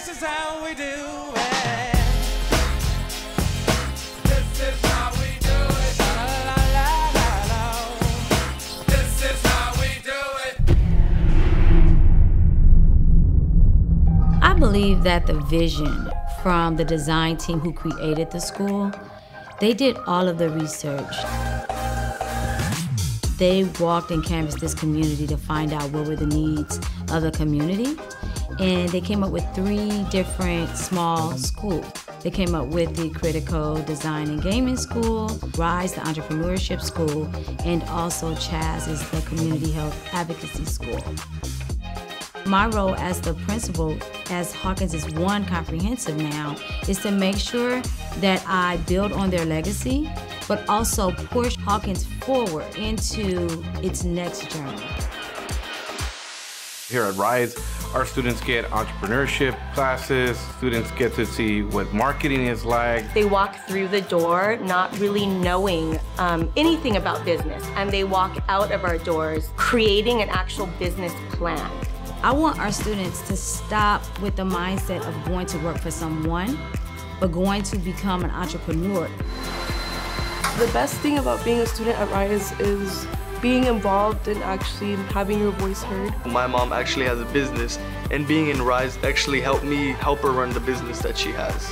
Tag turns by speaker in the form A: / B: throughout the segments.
A: This is how we do it.
B: This is how we do it.
A: La, la, la, la, la.
B: This is how we do it.
C: I believe that the vision from the design team who created the school, they did all of the research. They walked and canvassed this community to find out what were the needs of the community. And they came up with three different small schools. They came up with the Critical Design and Gaming School, RISE, the Entrepreneurship School, and also CHAS is the Community Health Advocacy School. My role as the principal, as Hawkins is one comprehensive now, is to make sure that I build on their legacy, but also push Hawkins forward into its next journey.
D: Here at RISE, our students get entrepreneurship classes, students get to see what marketing is like.
E: They walk through the door not really knowing um, anything about business, and they walk out of our doors creating an actual business plan.
C: I want our students to stop with the mindset of going to work for someone, but going to become an entrepreneur.
F: The best thing about being a student at RISE is being involved and actually having your voice heard.
G: My mom actually has a business, and being in Rise actually helped me help her run the business that she has.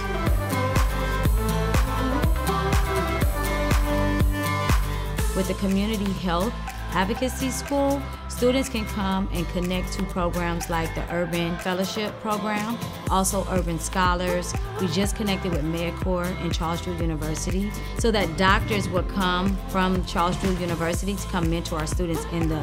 C: With the Community Health Advocacy School, students can come and connect to programs like the Urban Fellowship Program, also Urban Scholars. We just connected with MedCorps and Charles Drew University so that doctors would come from Charles Drew University to come mentor our students in the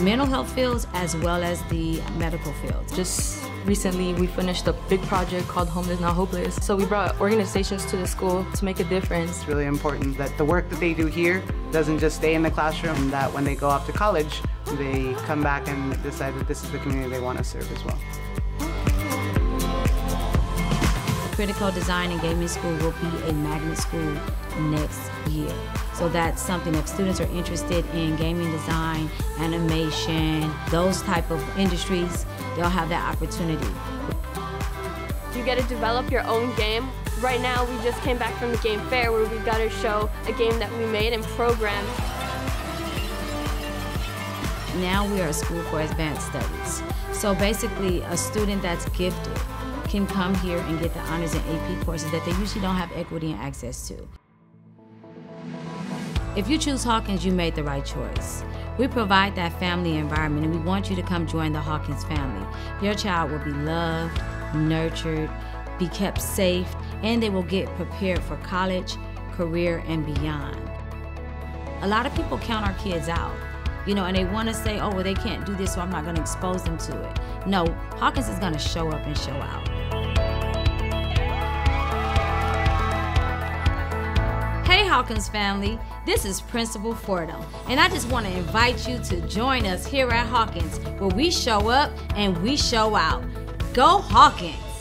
C: mental health fields as well as the medical fields.
F: Just recently, we finished a big project called Homeless Not Hopeless. So we brought organizations to the school to make a difference.
H: It's really important that the work that they do here doesn't just stay in the classroom, that when they go off to college, they come back and decide that this is the community they want to serve as well.
C: Critical Design and Gaming School will be a magnet school next year. So that's something if students are interested in gaming design, animation, those type of industries, they'll have that opportunity.
I: You get to develop your own game. Right now, we just came back from the game fair where we got to show a game that we made and programmed.
C: Now we are a school for advanced studies. So basically, a student that's gifted can come here and get the honors and AP courses that they usually don't have equity and access to. If you choose Hawkins, you made the right choice. We provide that family environment and we want you to come join the Hawkins family. Your child will be loved, nurtured, be kept safe, and they will get prepared for college, career, and beyond. A lot of people count our kids out, you know, and they want to say, oh, well, they can't do this, so I'm not going to expose them to it. No, Hawkins is going to show up and show out. Hey Hawkins family, this is Principal Fordham, and I just want to invite you to join us here at Hawkins where we show up and we show out. Go Hawkins!